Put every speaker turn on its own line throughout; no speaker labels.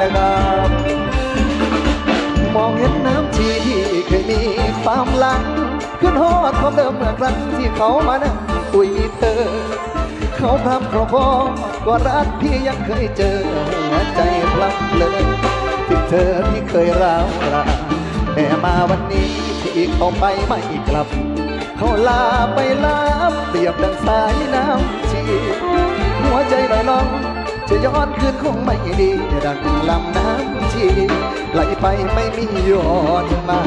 นะครับมองเห็นน้ำชีที่เคยมีความหลัง ขึ้นฮอดความเดิมเมื่อครั้งที่เขามานั่งคุยเธอ เขาพรำเขาพอก็รักพี่ยังเคยเจอหัวใจพลับเลยถึงเธอที่เคยร้าวรานแต่มาวันนี้ที่เขาไปไม่กลับ เขาลาไปลาเปรียบดังสายน้ำชีหัวใจลอยล่อง จะย้อนคืนคงไม่ดี ดังลำน้ำชีไหลไปไม่มีย้อนมา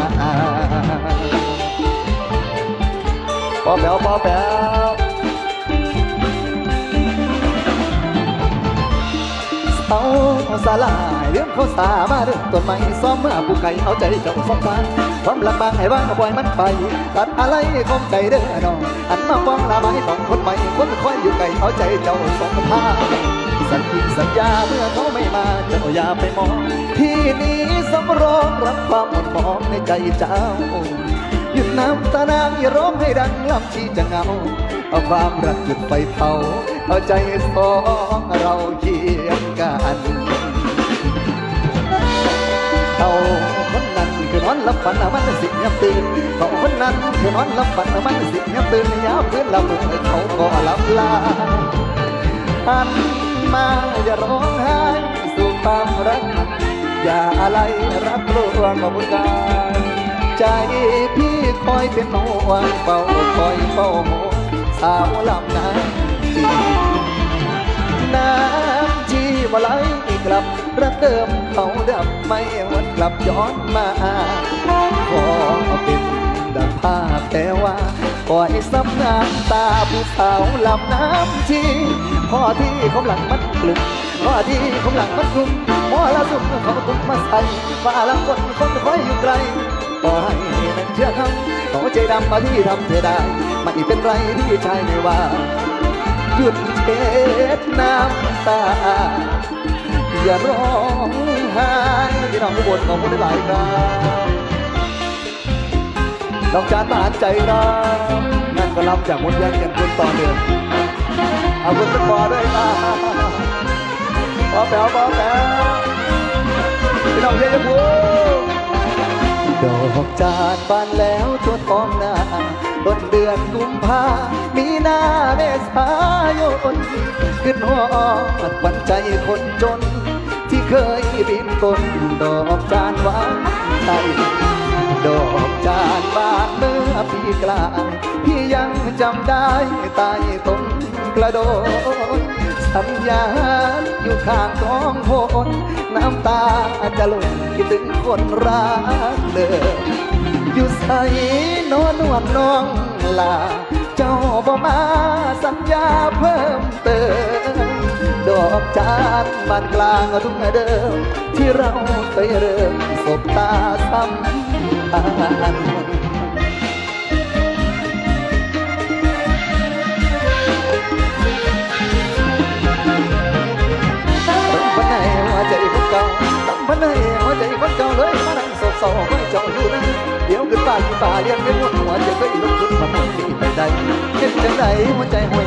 ปอแป๋วปอแป๋วเอาสลา เรื่องเขาสามาเรื่องต้นไม้ซ้อมเมื่อผู้ไก่เอาใจเจ้าสองทางความลำบากให้ว่างปล่อยมันไปตัดอะไรคงใจเด้อน้องอันมาฟ้องลาไม้ต้องคนใหม่คนคอยอยู่ไกลเอาใจเจ้าสองทางสัญญาสัญญาเมื่อเขาไม่มาเจ้าอย่าไปมอง ที่นี้สำรองรับความหมดมองในใจเจ้าหยุดน้ำตานางอย่าร้องให้ดังลำชีจะเงาเอาความรักจุดไฟเผาเอาใจสองเราเคียงกัน ลับฝันเอามันสิยับตื่นเขาคนนั้นคือนอนหลับฝันเอามันสิยับตื่นยามพื้นละเมือเขาก็หลับลาหันมาอย่าร้องไห้สู่ความรัก อย่าอะไรรักลวงของกันใจพี่คอยเป็นห่วงเฝ้าคอยเฝ้าหวสาวลำน้ำชีน้ำชีว่าไหลกลับ รักเดิมเขาดับไม่วันกลับย้อนมาขอเป็นดังภาพแต่ว่าปล่อยซ้ำน้ำตาผู้สาวลำน้ำชีพ่อที่เขาหลังมันกลึกพอที่เขาหลังมันกลุ่มพอละสุดเขาตุ้มมาใส่ว่าละคนคนคอยอยู่ไกลปล่อยนั้นเชื่อเขาขอใจดำมาที่ทำเธอได้ไม่เป็นไรที่ชายไม่ว่าหยุดเช็ดน้ำตา อย่าร้องไห้ที่น้องผู้บนของผู้ได้หลายครับน้องจานมาหันใจรับนั่นก็รับจากมดยันกันคุณต่อเดือนเอาคุณตะกอด้วยครับปอแป๋วปอแป๋วพี่น้องเชียร์พูดอกจานบานแล้วทวดท้องนาต้นเดือนกุมภามีนาเมษายนขึ้นหอดวันใจคนจน เคยบินต้นดอกจานหวานใจดอกจานบานเมื่อปีกลางพี่ยังจำได้ใต้ต้นกระโดดสัญญาณอยู่ข้างกองโพนน้ำตาจะหล่นคิดถึงคนรักเดิมอยู่ใส่นอนนวดน้องลา เจ้าบ่มาสัญญาเพิ่มเติม ดอกจานบานกลางทุ่งเดิม ที่เราเคยเริ่มสบตาสัมพันธ์ต้องพันให้หัวใจคนเก่าต้องพันให้หัวใจคนเก่าเลยมานั่งโศกเศร้เจ้าอยู่นะเดี๋ยวขึ้นป่าขึ้นป่าเลี้ยงเลี้ยงหัวใจก็อีลงทุนมาหมดที่ไปใดเฮ็ดจังใดหัวใจห่วย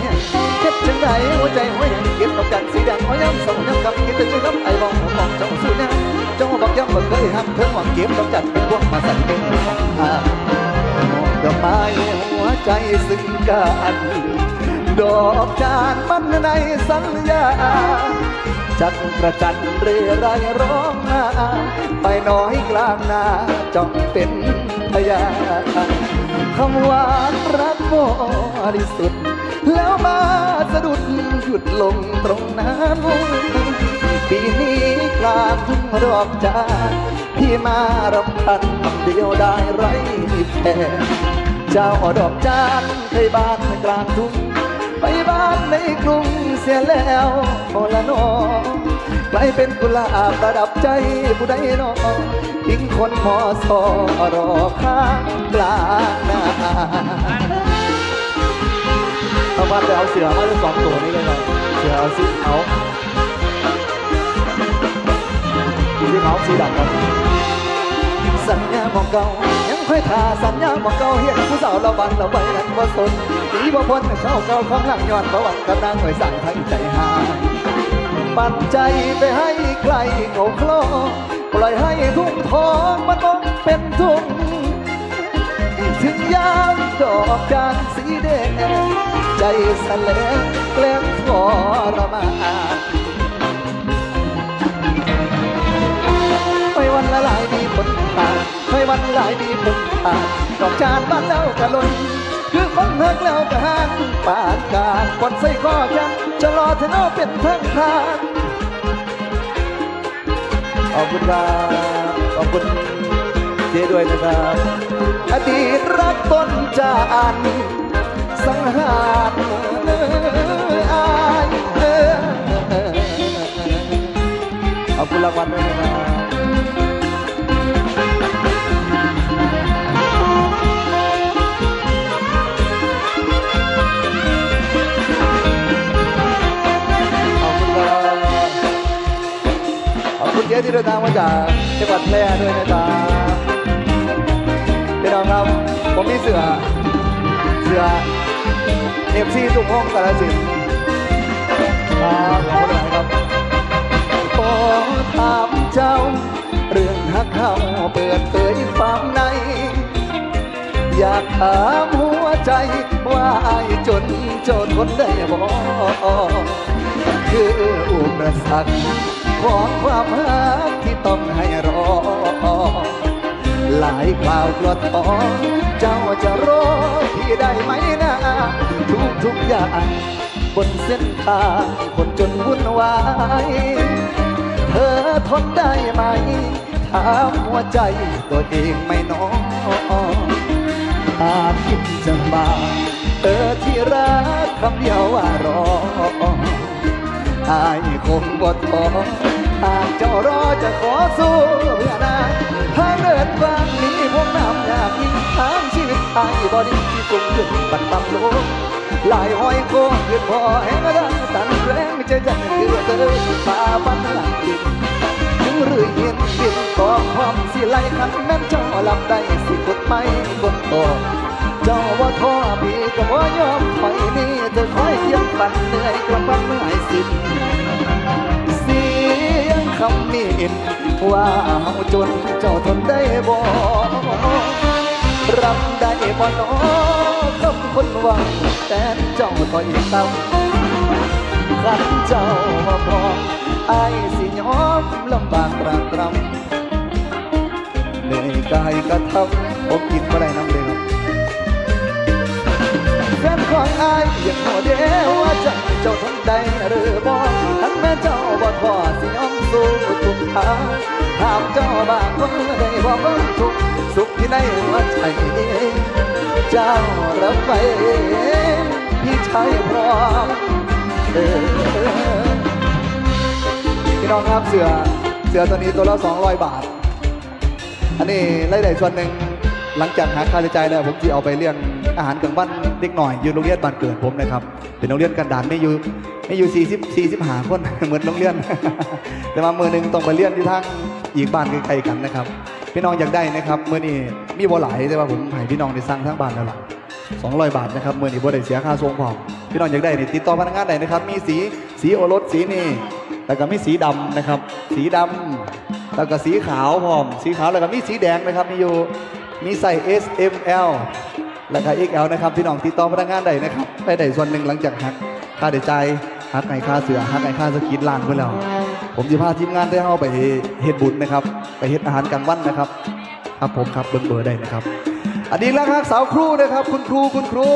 เฮ็ดจังใดหัวใจหวยเก็บดอกจันสีแดงหัวย้ำส่งย้ำกับคิดถึงน้ำไอ้บองมองจ้าสู้นะเจ้าบอกย้ำบ่เคยหักเพิ่งหวังเก็บดอกจันเป็นพวกมาสั่นเป็นอ่าดอกไม้หัวใจซึ้งกันดอกจานมันในสัญญาจักประจันเรไรร้องนาไปน้อยกลางนาจ้องเป็นพยาคำว่ารักบริสุทธิ์ แล้วมาสะดุดหยุดลงตรงนั้นปีนี้กลางทุ่งดอกจานพี่มารำพันเดียวได้ไรแพ้เจ้าดอกจานเคยบ้านกลางทุ่งไปบ้านในกรุงเสียแล้วโอละนอกลายเป็นกุหลาบประดับใจผู้ใดนอทิ้งคนมอสอรอข้างกลางนา เอามาไปเอาเสือมาจะสองตัวนี้เลยครับเสือเอาสีเอาสีขาวสีดำครับสัญญาของเก่ายังค่อยทาสัญญาของเก่าเห็นผู้สาวเราบันเราไปนั้นว่าสนสีบ่พ้นเข้าเก่าของหลังย้อนประวัติกำลังหน่วยสั่งทั้งใจหายปันใจไปให้ใครเขาคลอปล่อยให้ทุ่งทองมันมองเป็นทุ่งถึงยามดอกจานสีแดง ใจสลงแกล้งทรมานไปวันละหลายดีผลผ่าไปวันหลายดีผลผ่าดอกจานบ้านเล่ากะลนคือคนเฮิกแล้วกะหางปานการคนใส่ข้อกันจะรอเธอเอาเป็นทั้งทางขอบคุณครับขอบคุณเจด้วยนะครับ อดีตรักต้นจาน สังหารเอายขอบคุณรางวัลด้วยนะครับขออบคุณเจ๊ที่เดินทางมาจากจังหวัดแพร่ด้วยนะครับพี่น้องครับ ผมมีเสือ เสือ เอฟซีตุ้งห้องกาลสินครับขอบคุณหลายครับขอถามเจ้า เรื่องหักเขาเปิดเผยความใน อยากถามหัวใจว่าไอายจนจนคนได้บ่คืออุปสรรคของความหักที่ต้องให้รอ หลายคราวกลัวท้อเจ้าจะรอพี่ได้ไหมนะทุกทุกอย่างบนเส้นทางคนจนวุ่นวาย เธอทนได้ไหม ถามหัวใจตัวเองไม่น้อยอาคิดจะมาเออที่รักคำเดียวว่ารออายคงบดท้อ หากเจ้ารอจะขอสู้เพื่อนาทางเดินบางนี้พวกน้ำอยากยิ่งทางชีวิตอายบอดีที่คงขึ้นบันต่ำลงหลายห้อยโค้งขึ้นพอแห่งดังตันแรงใจจันคือเธอพาบันหลังดินถึงหรือเห็นบินกองความสิไลขันแม่นเจ้าลำได้สิกดไม่กดต่อเจ้าว่าท้อพี่ก็บ่ยอมถอยนี่เธอคอยเยี่ยมฝันเหนื่อยกระพันเมื่อยสิ้น คำมีนว่าเฮาจนเจ้าทนได้บ่รับได้บ่น้อคำคนหวังแต่เจ้าต่อยต่ำขันเจ้าว่าพอไอ้สิยอมลำบากตรากตรำเหนื่อยกายกระทำผมกินบ่ได้น้ำเลยครับแฟนของไอ้ยังโมเดว่าใจเจ้าทนได้หรือบ่ทั้งแม่เจ้าางถามเจ้าบางคนได้บ่เบิ่งทุกสุขที่ในหัวใจเจ้ารับไว้พี่ชายพร้อมพี่น้องครับเสือเสือตัวนี้ตัวละ200บาท อันนี้รายได้ส่วนหนึ่งหลังจากหาค่าใช้จ่ายแล้วผมจะเอาไปเลี้ยงอาหารกลางวันเด็กหน่อยอยู่โรงเรียนบ้านเกิดผมนะครับ เป็นโรงเรียนกันดานไม่อยู่ไม่อยู่40 40หาคนเหมือนโรงเรียน แต่มามือหนึ่งต้องไปเลี้ยงที่ทางอีกบ้านใกล้ๆกันนะครับ พี่น้องอยากได้นะครับเมื่อนี้มีบ่หลายแต่ว่าผมให้พี่น้องได้สั่งทั้งบ้านแล้วล่ะ200บาทนะครับเมื่อนี้บ่ได้เสียค่าส่งพอมพี่น้องอยากได้นี่ติดต่อพนักงานได้นะครับ มีสีสีโอรสสีนี่แล้วก็มีสีดำนะครับ สีดำแล้วก็สีขาวพร้อม สีขาวแล้วก็มีสีแดงนะครับมีอยู่มีใส่ S M L แล้วก็ XL นะครับพี่น้องติดต่อพนักงานได้นะครับไปได้ส่วนหนึ่งหลังจากหักค่าเดือใจหักไก่ค่าเสือหักไก่ค่าสกินล้านเพื่อแล้ว ผมจะพาทีมงานได้เข้าไปเฮ็ดบุญนะครับ ไปเฮ็ดอาหารกลางวันนะครับ ครับผมครับเบิ้งเบอร์ได้นะครับอดีตแล้วครับสาวครูนะครับ คุณครูคุณครู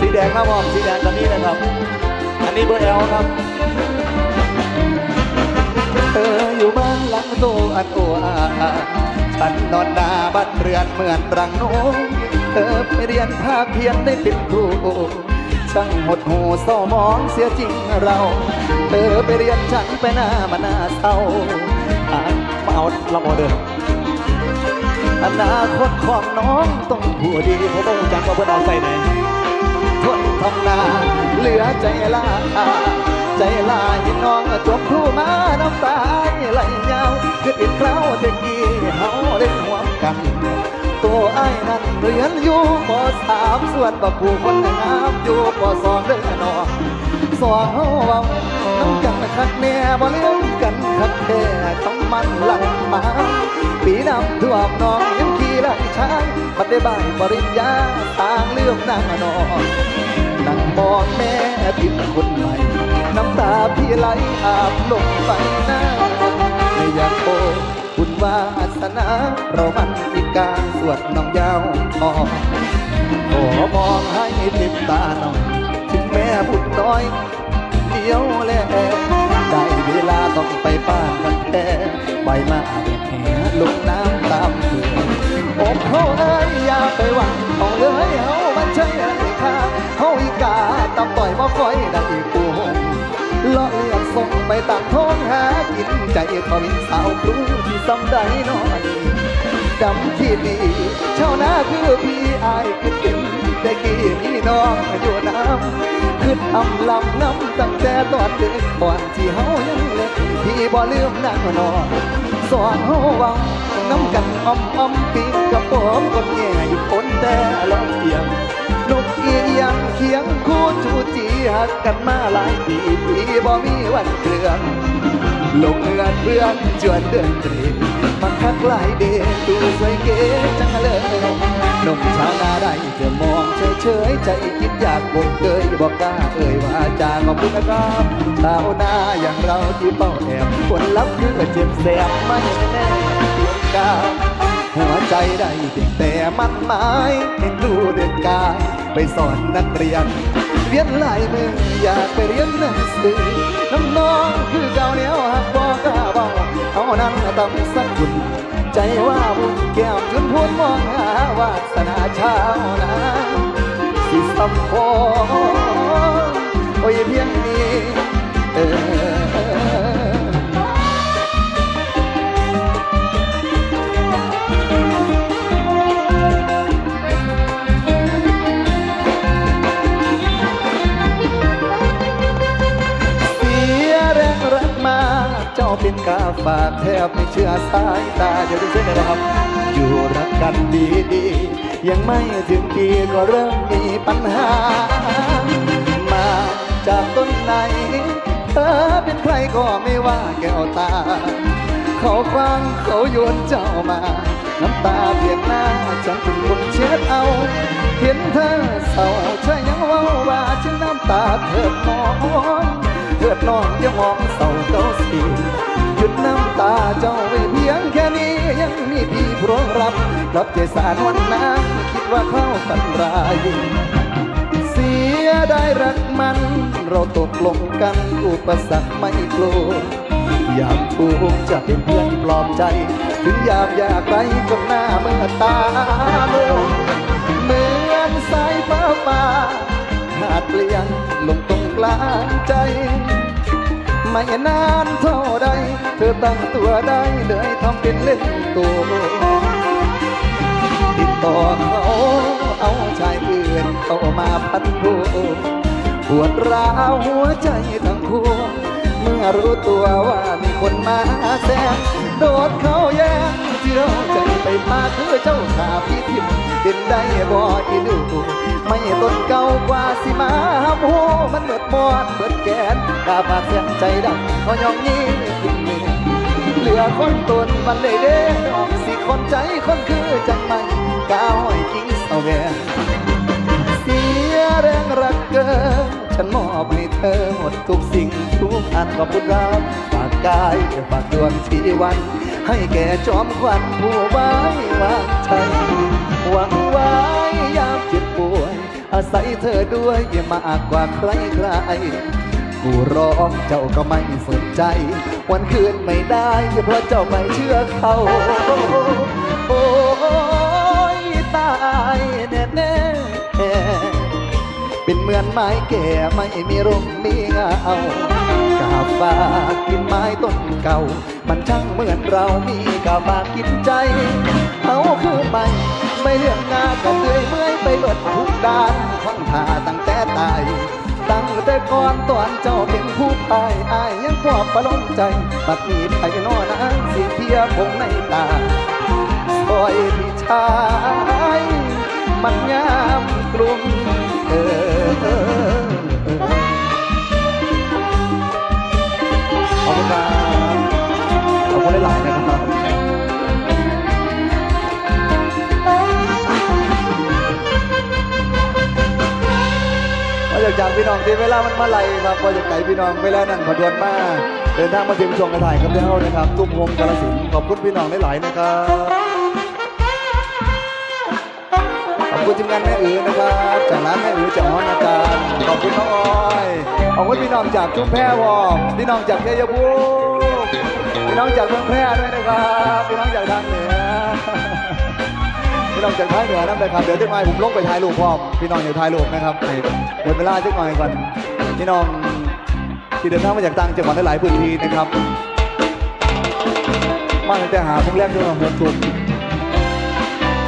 สีแดงครับผมสีแดงตอนนี้นะครับ อันนี้เบอร์เอลครับ เธออยู่บ้านหลังโตอันโออาฉันนอนนาบ้านเรือนเหมือนรังนกเธอไปเรียนภาคเพียนได้เป็นครูช่างหดหูเศร้ามองเสียจริงเรา เธอไปเรียนฉันไปหน้ามาหน้าเศร้าอ่านมาเอาเราเอเดินอนาคตของน้องต้องผู้ดีเพราะต้องจักว่าเพื่อนเอาใส่ไหนทนทำนาเหลือใจลา ใจลาเห็นน้องจบครูมาน้ำตาไหลยาวคืออีกคราวตะกี้เฮาเล่นหัวกัน ตัวไอ้ายนั้นเรียนอยู่ปสามส่วนบักผู้คนงามอยู่ปสองเด้อนอสองเฮาเว้าน้ำกันคักแน่บ่เลี้ยงกันคักแค่ต้องมันหลังมาปีน้ำท่วมน้องยังขี่ไล่ช้างบัดได้บ่ายปริญญาทางเลื่อมนางนอนนั่งมองแม่พิมคนใหม่ น้ำตาพี่ไหลอาบลงไปหน้าไม่อยากโอคุณวาสนาเรามันอีกการสวดน้องยาวทองขอมองให้ติดตาหน่อยถึงแม่บุญน้อยเดียวแลได้เวลาต้องไปป้านกันแค่ใบมาแห่ลงน้ำตามเถื่อนอกเขาเอ้ยอย่าไปหวังเอาเลยเฮามันใช่ไรค่าเฮาอีกาตับต่อยบ่ค่อยได้กู ลอยเลือกส่งไปตามท้องหากินใจทวินสาวครูที่ซ้ำใดน้อยดำที่ดีเช่าหน้าคือพี่อายคือกินแต่กี้นี่น้องอยู่น้ำคือทำลำน้ำตั้งแต่ตอนเด็กก่อนที่เฮายังเล็กพี่บ่ลืมนางนอนสอนเฮาวังน้ำกันอ้อมอ้อมปีกับผมคนแง่อยู่คนแต่ลอเทียง เอียงเคียงคู่จูจีหักกันมาหลายปีพี่บ่มีวันเกลือนลงเงินเพื่อนจวนเดือนตรีมันคักหลายเดดูสวยเก๋จังเลยหนุ่มชาวนาได้จะมองเฉยเฉยๆใจคิดอยากบนเกยบอกกล้าเอ่ยว่าจางขอบคุณนะครับชาวนาอย่างเราที่เป้าแอบผลลัพธ์คือเจ็บแสบไม่แน่เพียงกา หัวใจได้เพียงแต่มันหมายเห็นดูเด็ดกาย ไปสอนนักเรียน เรียนลายมืออยากไปเรียนหนังสือน้ำน้องคือเก่าเหนียวหักบอกกล้าเบาเอานั้นต้องสักคุณใจว่าบุญแก้มจนพูนมองหาวาสนาชาวนาสิสัมพอโอ้ยเพียงนี้เออ เจ้าเป็นกาฝากแทบไม่เชื่อสายตาเดี๋ยวดูเส้นนะครับ อยู่รักกันดีดียังไม่ถึงปีก็เริ่มมีปัญหา มาจากต้นไหนเธอเป็นใครก็ไม่ว่าแก้วตา เขาฟังเขาโยนเจ้ามา น้ำตาเพียงหน้าฉันเป็นคนเช็ดเอา เห็นเธอเศร้าใช่ยังว่าว่าฉันน้ำตาเถิดมองเถิดน้องย่ามองเศร้าเก้าสี หยุดน้ำตาเจ้าไว้เพียงแค่นี้ยังมีพี่พร้อมรับรับใจสารวันนั้นคิดว่าเข้ากันรายเสียได้รักมัน เราตกลงกันอุปสรรคไม่กลัวอยากถูกใจเป็นเพื่อนปลอบใจ ถึงยามอยากไรจนหน้าเมื่อตาโมเหมือนสายฟ้าป่าขาดเปลี่ยนลงตรงกลาง ไม่นานเท่าใด เธอตั้งตัวได้เลยทำเป็นเล่นตัวติดต่อเขาเอาชายอื่นเข้ามาพันผูปวดร้าวหัวใจทั้งคู่เมื่อรู้ตัวว่ามีคนมาแซงโดดเขาแย่งที่เราใจไปมาคือเจ้าขาพี่ทิม เป็นได้บ่อีดูไม่ต้นเก่ากว่าสิมาหัวมันเบิดบอดเบิดแกนกาบาดเสียงใจดังเขายองนี้เมือเหลือคนตนมันเลยเด้ออกสิคนใจคนคือจังมันก้าวห้กิ้งเสาแวเสียแรงรักเกินฉันมอบให้เธอหมดทุกสิ่งทุกอันขอบคุณครับฝากกายฝากดวงชีวัน ให้แก่จอมควันผู้ไว้วางใจหวังไว้ยามเจ็บป่วย อาศัยเธอด้วยมากกว่าใครใครกูร้องเจ้าก็ไม่สนใจ วันคืนไม่ได้เพราะเจ้าไม่เชื่อเขาโอ้ยตายแน่แน่เป็นเหมือนไม้แก่ไม่มีร่มมีเงาาฝากกินไม้ต้นเก่า มันช่างเหมือนเรามีกาฝากกินใจเขาคือไม่ไม่เรื่องงากันเลื่อยเมื่อยไปเบิดทุกด้านฟังทาตั้งแต่ตายตั้งแต่ก่อนตอนเจ้าเป็นผู้พายอายยังปลอบประโลมใจปักมีไทยนอนางสิ่เทียคงในตาสออยพี่ชายมันยามกลุ่มเออ หลายๆนะครับมาจากจากพี่น้องที่เวลามันมาไล่ครับมาจากไหนพี่น้องเวลานั้นพอดวนมาเดินทางมาถึงช่วงกระถ่ายกับเจ้านะครับ ตุ้มโฮมกาลสินขอบคุณพี่น้องหลายๆนะครับขอบคุณทีมงานแม่อือนะครับจากร้านแม่อือจากห้องอาจารย์ขอบคุณน้องออย ขอบคุณพี่น้องจากชุมแพวอพี่น้องจากชัยภูมิพี่ น้องจากเมืองแพร่ด้วยนะครับพี่น้องจากทางเหนือพี่น้องจากทายเหนือนั่นเลยครับเดี๋ยวจะมาผมลงไปถ่ายรูปพร้อมพี่น้องอยู่ถ่ายรูปนะครับเดี๋ยวเวลาจะหน่อยก่อนพี่น้องที่เดินทางมาจากต่างจังหวัดหลายพื้นที่นะครับมาตั้งแต่หาพงแรกจนมาหัวทุน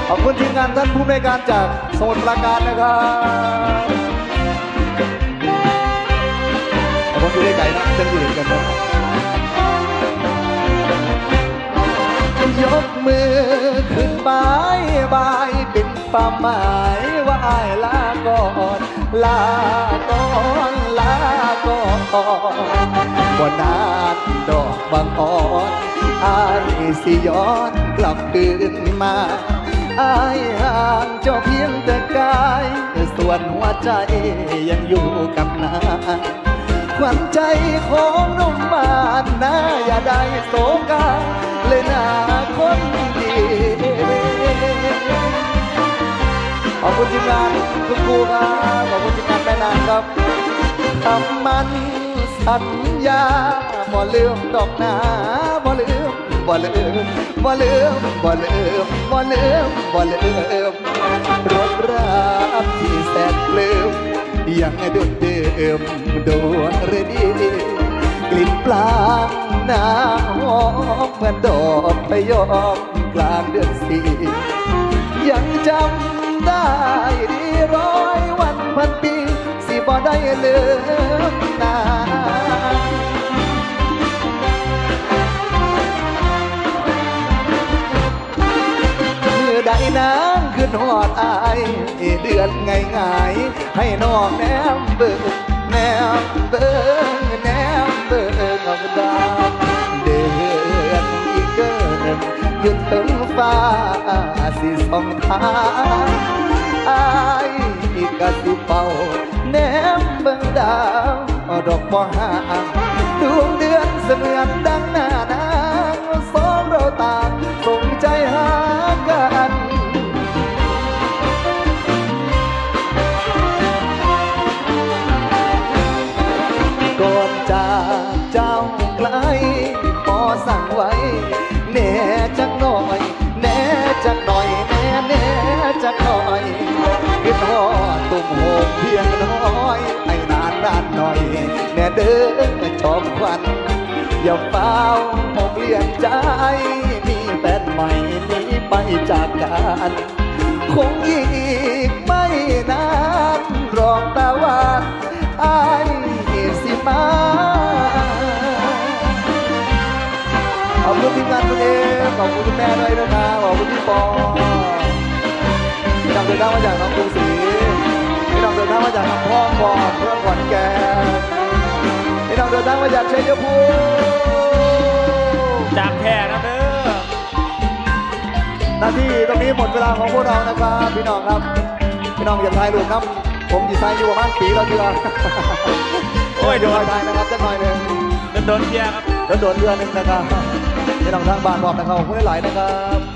ขอบคุณทีมงานท่านผู้ในการจากสมุทรปราการนะครับขอบคุณที่ได้ไก่นะเต้นอยู่ด้วกันนะ ยกมือขึ้นบายบายเป็นความหมายว่าอายลาก่อนลาก่อนลาก่อนบ่นานดอกบางอ่อนอายสิย้อนกลับคืนมาอายห่างเจ้าเพียงแต่กาย ส่วนหัวใจยังอยู่กับนาย ขวัญใจของนุ่มบ้านนาอย่าได้โศกาเลยนาคนดีขอบคุณทีมงานทุกครูครับขอบคุณทีมงานแม่นางครับทำมันสัญญาบ่ลืมดอกนาบ่ลืมบ่ลืมบ่ลืมบ่ลืมบ่ลืมบ่ลืมรถรับที่แสนลืม ยังดุดเดิมโดนเรดีกลิ่นปลางน้ำหอมเหมือนดอกพยอมกลางเดือนสี่ยังจำได้ดีร้อยวันพันปีสิบ่ได้ลืมนานมือใดนางขึ้น หอดอายเดือนง่ายง่ายๆให้น้องแนมเบิ่งแนมเบิ่งแนมเบิ่งเอาดาวเดือนอีกเกินหยุดถึงฟ้าสิสองทางอายกะสิเป่าแนมเบิ่งดาวดอกบ่ห่างดวงเดือนเสมือนดังหน้า จักหน่อยคิดฮอดตุ่มโหมเพียงน้อยให้นานนานหน่อย แน่เด้อจอมควัน อย่าเฝ้าหกเลี่ยงใจ มีแฟนใหม่นีไปจากกันคงอีกไม่นานรองตาวันอายสิมาขอบคุณทีมงานคุณเอขอบคุณคุณแม่ด้วยนะครับขอบคุณพี่ปอพี่น้อง ทางมาจากน้องกรุงศรีพี่น้องเดินทางมาจากน้ำพองบอดเพื่อนขอนแก่นพี่น้องเดินทางมาจากชัยภูมิ
จากแพร่นะเด้อ
หน้าที่ตรงนี้หมดเวลาของพวกเรานะครับพี่น้องครับพี่น้องอย่าทายลูกน้ำผมจีไซอยู่ประมาณปีแล้วทีละ
โอ้ย
เดี๋
โด
ยวนทายนะครับจะหน่อยหนึ่ง
โดนโดนเทียร์ครับ
แล้วโดนเดือนหนึ่งนะครับพี่น้องทางบ้านบอกนะครับขอบคุณหลายๆนะครับขอบ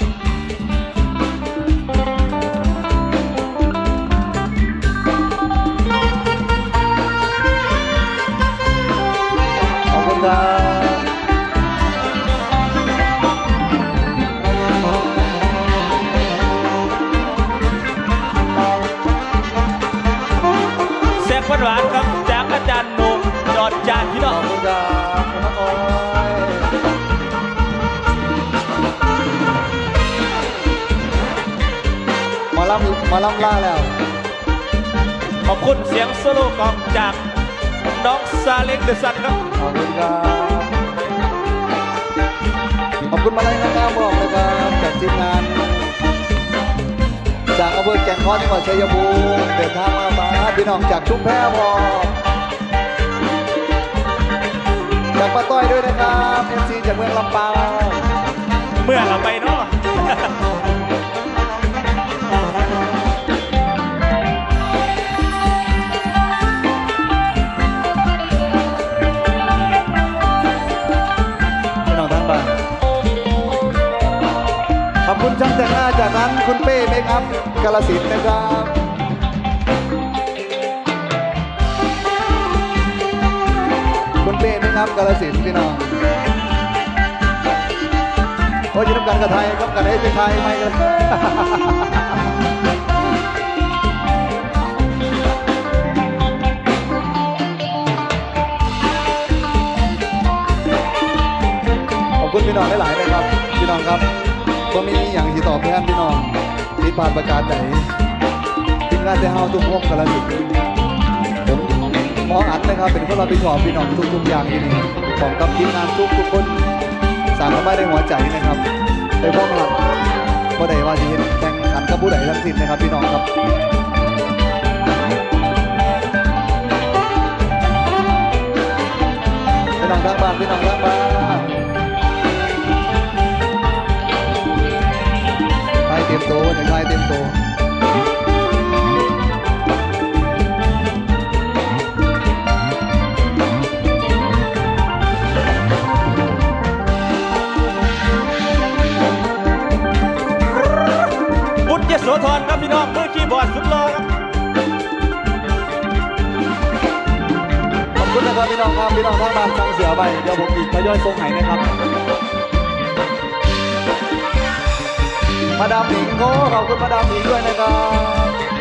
ล่ำหมาล่ำล่าแล้ว
ขอบคุณเสียงโซโล่กลองจากน้องซาเล้งเดอะซันครับ
ขอบคุณครับ ขอบคุณมาลัยนะครับบอกนะครับจากทีมงาน จากอำเภอแก่งคอนจังหวัดชัยภูมิเดินทางมาบ้านพี่น้องจากชุมแพพอจากป้าต้อยด้วยนะครับเอซีจากเมืองลำปาง
เมื่อเราไปเนาะ
คุณช่างแต่งหน้าจากนั้นคุณเป้เมคอัพกาลสินนะครับคุณเป้เมคอัพกาลสินพี่น้องโอ้ยอยืนกันกับไทยครับกันให้เป็นไทยไม่กันขอบคุณพี่น้องหลายๆนะครับพี่น้องครับ ก็มีอย่างที่ตอบแทนพี่น้องที่ผ่านประกาศไหนทีมงานแต่เฮาทุกวงกันละสิผมหมออัดนะครับ เป็นคนรับผิดชอบพี่น้องทุกๆอย่างที่นี่ของกับทีมงานทุกทุกคนสารเข้ามาในหัวใจนะครับไปพ้องหลักบ่ได้ว่าจะเห็นแข่งขันกับผู้ใดทั้งสิ้นนะครับพี่น้องครับพี่น้องทางบ้านพี่น้องทางบ้าน ต็มโตวหนึ่งไทยเต็มโตว
บุญยโสธรครับพี่น้องมือคีย์บอร์ดสุดหล่อครับ
ขอบคุณนะครับพี่น้องครับพี่น้องทางบ้านฟังเสือไปเดี๋ยวผมอีกทยอยส่งให้นะครับ มาดามหนิงโอ้ขอบคุณมาดามหนิงด้วยนะครับ